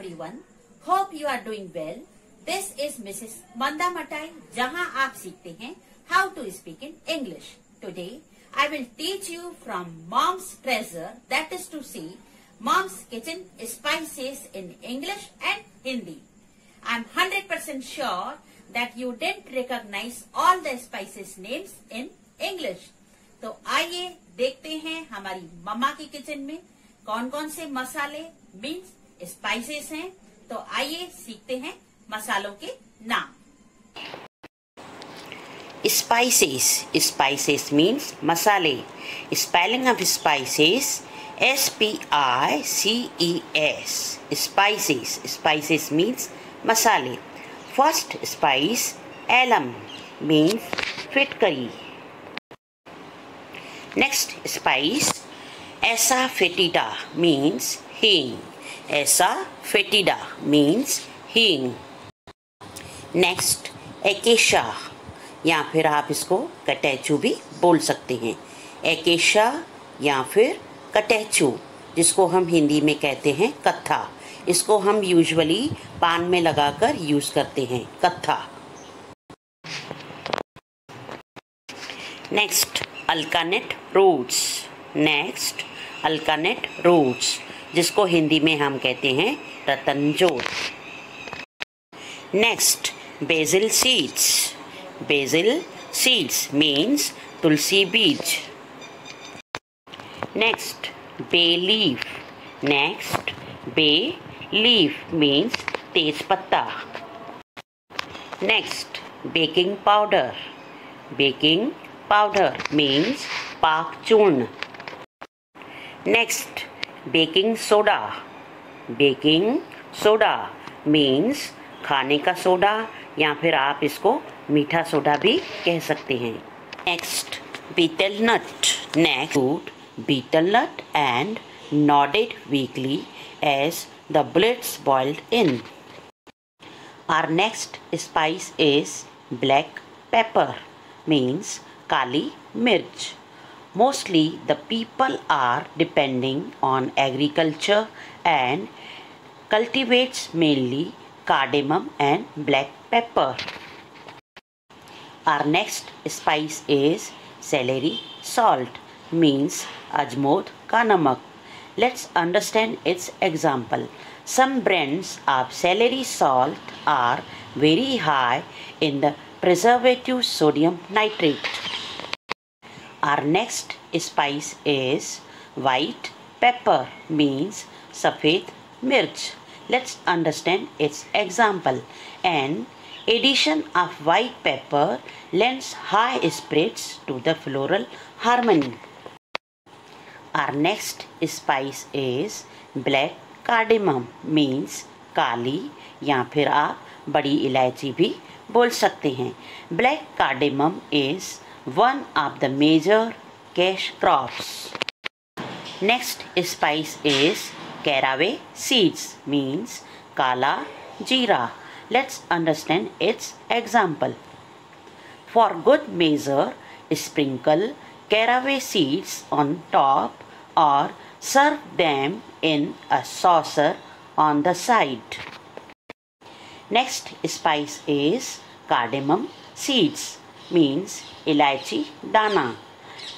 everyone. Hope you are doing well. This is Mrs. Manda Matai, जहाँ आप सीखते हैं how to speak in English. Today, I will teach you from Mom's Treasure, that is to say, Mom's Kitchen Spices in English and Hindi. I'm 100% sure that you didn't recognize all the spices names in English. तो आइए देखते हैं हमारी मम्मा की kitchen में कौन कौन से मसाले मीन्स स्पाइसेस हैं तो आइए सीखते हैं मसालों के नाम Spices. Spices means masale. Spelling of spices S P I C E S. Spices. Spices means masale. First spice alum means fitkari. Next spice esa fetida means hing. Esa fetida means hing. Next acacia. या फिर आप इसको कटैचू भी बोल सकते हैं। एकेशा या फिर कटैचू, जिसको हम हिंदी में कहते हैं कत्था। इसको हम यूजुअली पान में लगाकर यूज़ करते हैं, कत्था। Next alkanet roots next alkanet roots जिसको हिंदी में हम कहते हैं रतनजोर next basil seeds basil seeds means तुलसी बीज। Next bay leaf next bay leaf means तेज पत्ता next baking powder baking powder means पाक चूर्ण। Next baking soda baking soda means खाने का सोडा या फिर आप इसको मीठा सोडा भी कह सकते हैं। Next betel nut next food betel nut and nodded weekly edge the bullets boiled in are next spice is black pepper means काली मिर्च। Mostly the people are depending on agriculture and cultivates mainly cardamom and black pepper. Our next spice is celery salt means ajmod kanamak. Let's understand its example. Some brands of celery salt are very high in the preservative sodium nitrate. Our next spice is white pepper means safed mirch. Let's understand its example. An addition of white pepper lends high spirits to the floral harmony. Our next spice is black cardamom means काली या फिर आप बड़ी इलायची भी बोल सकते हैं black cardamom is one of the major cash crops. Next spice is caraway seeds means kala jeera. Let's understand its example. For good measure, sprinkle caraway seeds on top or serve them in a saucer on the side. Next spice is cardamom seeds means ilaichi dana.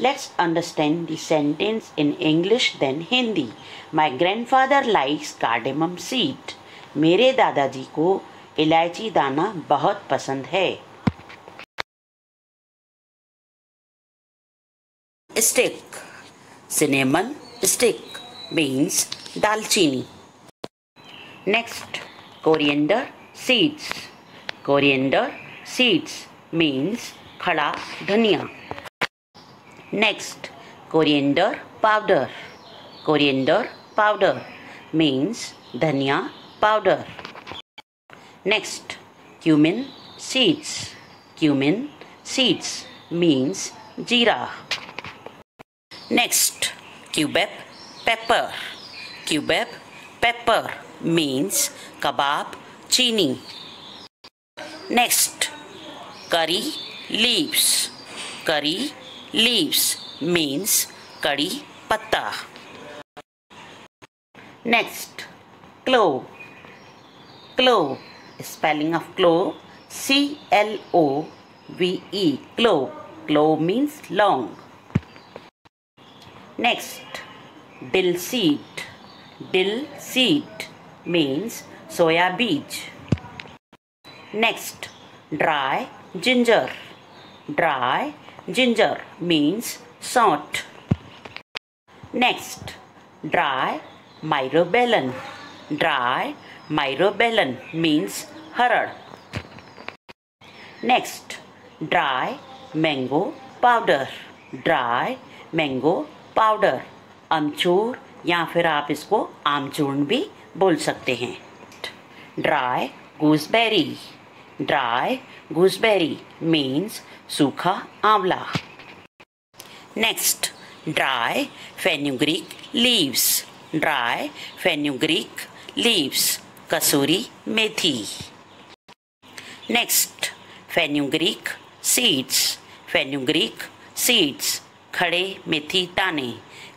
Let's understand the sentence in English then Hindi. My grandfather likes cardamom seed. मेरे दादाजी को इलायची दाना बहुत पसंद है stick cinnamon stick means दालचीनी next coriander seeds coriander seeds means खड़ा धनिया। Next coriander powder coriander powder means धनिया powder next cumin seeds cumin seeds means जीरा। Next cubeb pepper cubeb pepper means कबाब, चीनी। Next curry leaves. Curry leaves means kadi patta. Next, clove. clove spelling of clove C L O V E clove clove means long next dill seed dill seed means soya bean next dry ginger dry ginger means salt next dry myrobalan dry myrobalan means harad next dry mango powder dry mango powder अमचूर या फिर आप इसको आमचूर्ण भी बोल सकते हैं dry gooseberry dry gooseberry means सूखा आंवला next dry fenugreek leaves dry fenugreek leaves कसूरी मेथी next fenugreek seeds fenugreek seeds खड़े मेथी दाने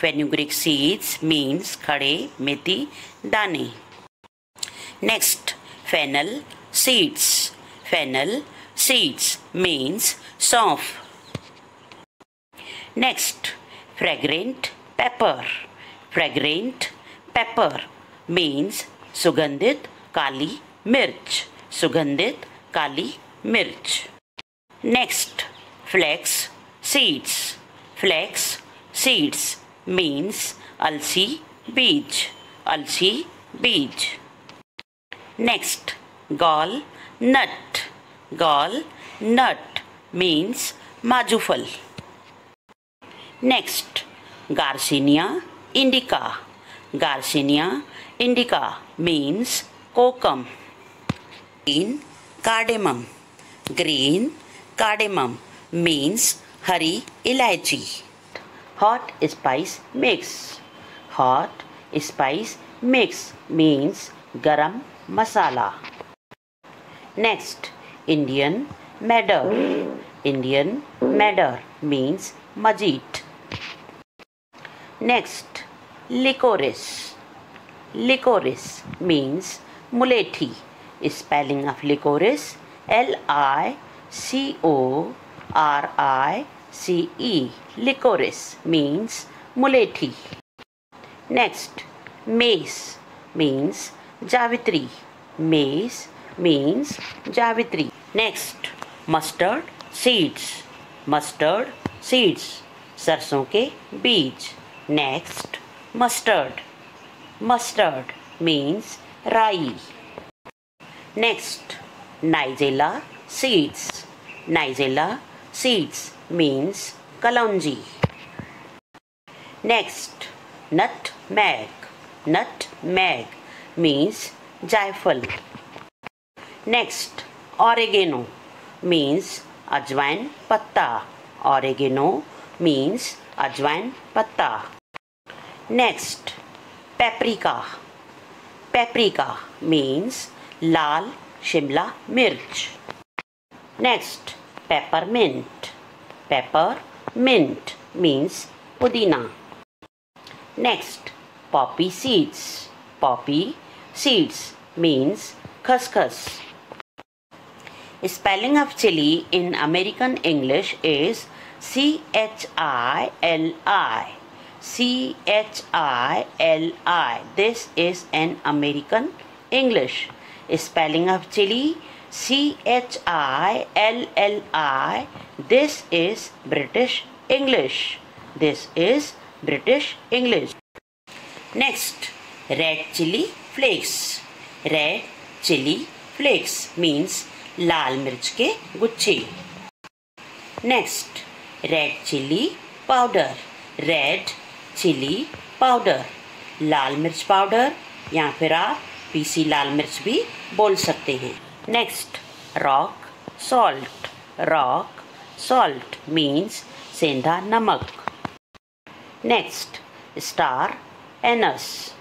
फेन्यूग्रीक सीड्स मीन्स खड़े मेथी दाने next fennel seeds fennel seeds means soft. Next, fragrant pepper. Fragrant pepper means sugandhit kali mirch. Sugandhit kali mirch. Next, flax seeds. Flax seeds means alsi beej. Alsi beej. Next, gall nut gall nut means माजूफल next garcinia indica garcinia indica means kokum green cardamom green cardamom means हरी इलायची hot spice mix. Hot spice mix means garam masala. Next indian madder indian madder means majit next licorice. Licorice means mulethi spelling of licorice l i c o r i C E. Licorice means mulethi. Next, mace means javitri. Mace means javitri. Next, mustard seeds. Mustard seeds. सरसों के बीज next mustard mustard means राई next nigella seeds nigella seeds means kalonji. Next, nutmeg. Nutmeg means jaifal. Next, next oregano means अजवाइन पत्ता oregano means अजवाइन पत्ता next paprika paprika means लाल शिमला मिर्च next peppermint peppermint means पुदीना next poppy seeds poppy seeds means खसखस Spelling of chili in American English is C H I L I. C H I L I. This is an American English. Spelling of chili C H I L L I. This is British English. This is British English. Next, red chili flakes. Red chili flakes means लाल मिर्च के गुच्छे। Next red chili powder red chili powder लाल मिर्च powder या फिर आप PC लाल मिर्च भी बोल सकते हैं। Next rock salt rock salt means सेंधा नमक। Next star anise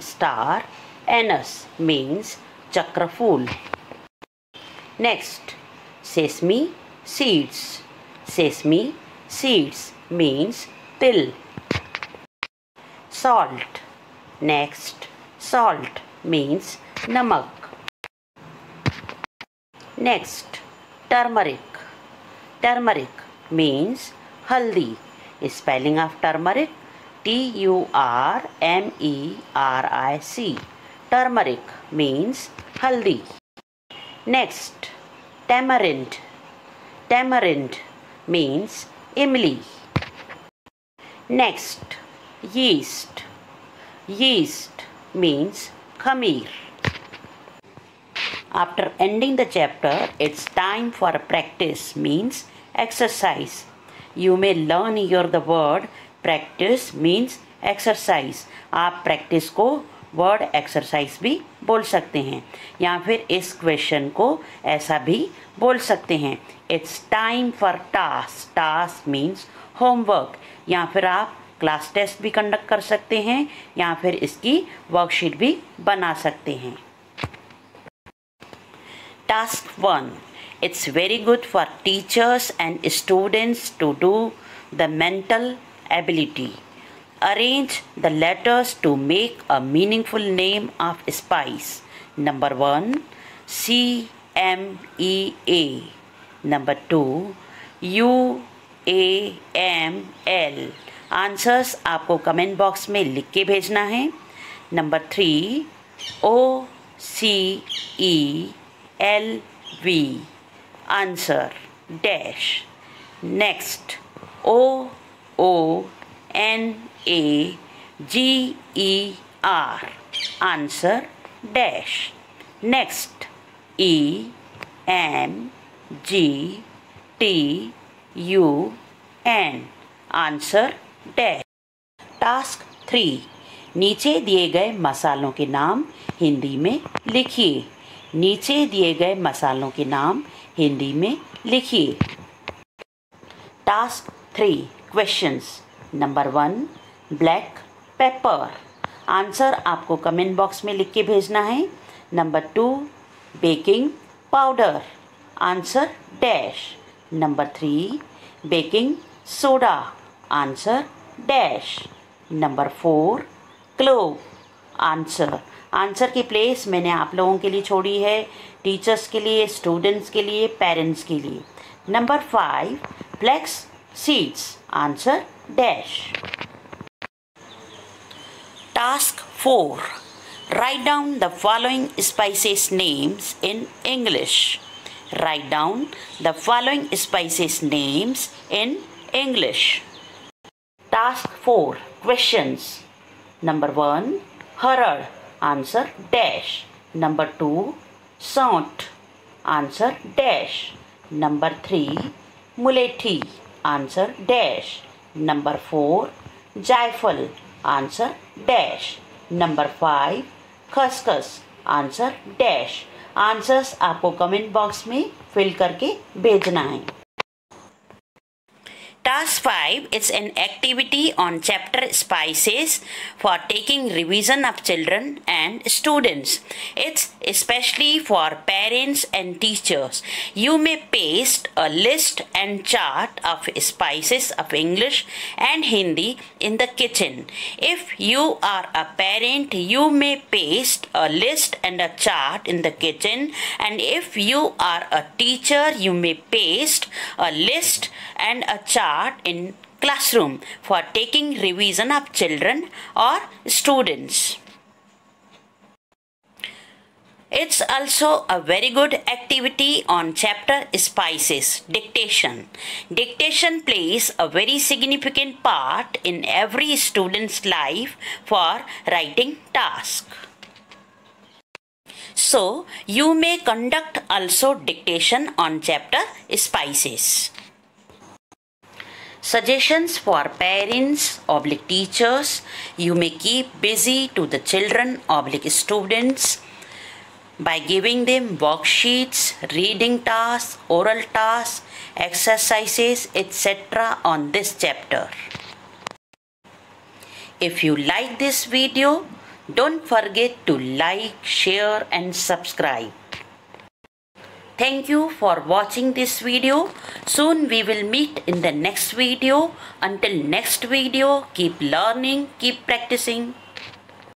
star anise means चक्रफूल। Next, sesame seeds. Sesame seeds means til. Salt. Next, salt means namak. Next, turmeric. Turmeric means haldi. Spelling of turmeric T U R M E R I C. Turmeric means haldi. Next, tamarind. Tamarind means imli. Next, yeast. Yeast means khamir. After ending the chapter, it's time for practice means exercise. You may learn here the word practice means exercise. आप practice को word exercise भी बोल सकते हैं, या फिर इस question को ऐसा भी बोल सकते हैं। It's time for task task means homework या फिर आप क्लास टेस्ट भी कंडक्ट कर सकते हैं, या फिर इसकी वर्कशीट भी बना सकते हैं। Task one it's very good for teachers and students to do the mental ability Arrange the letters to make a meaningful name of spice. Number 1 C M E A. Number 2 U A M L. Answers आपको comment box में लिख के भेजना है number three O C E L V answer dash next O O N A G E R. Answer dash. Next E M G T U N. Answer dash. Task three नीचे दिए गए मसालों के नाम हिंदी में लिखिए नीचे दिए गए मसालों के नाम हिंदी में लिखिए task three questions number one black pepper. Answer आपको कमेंट बॉक्स में लिख के भेजना है। Number two, baking powder. Answer dash. Number three, baking soda. Answer dash. Number four, clove. Answer. Answer की प्लेस मैंने आप लोगों के लिए छोड़ी है। टीचर्स के लिए, स्टूडेंट्स के लिए, पेरेंट्स के लिए। Number five, flax seeds. Answer dash. Task 4. Write down the following spices names in English. Write down the following spices names in English. Task 4. Questions. Number 1. Harad. Answer dash. Number 2. Saunt. Answer dash. Number 3. Mulethi. Answer dash. Number 4. Jaifal. Answer dash. Number five, खसखस, answer dash. Answers आपको comment box में fill करके भेजना है। Task 5 is an activity on chapter spices for taking revision of children and students. It's especially for parents and teachers. You may paste a list and chart of spices of English and Hindi in the kitchen. If you are a parent, you may paste a list and a chart in the kitchen and if you are a teacher, you may paste a list and a chart in classroom for taking revision of children or students. It's also a very good activity on chapter spices, dictation. Dictation plays a very significant part in every student's life for writing task. So, you may conduct also dictation on chapter spices. Suggestions for parents, oblique teachers. You may keep busy to the children, oblique students by giving them worksheets, reading tasks, oral tasks, exercises, etc. on this chapter. If you like this video, don't forget to like, share and subscribe. Thank you for watching this video. Soon we will meet in the next video. Until next video, keep learning, keep practicing.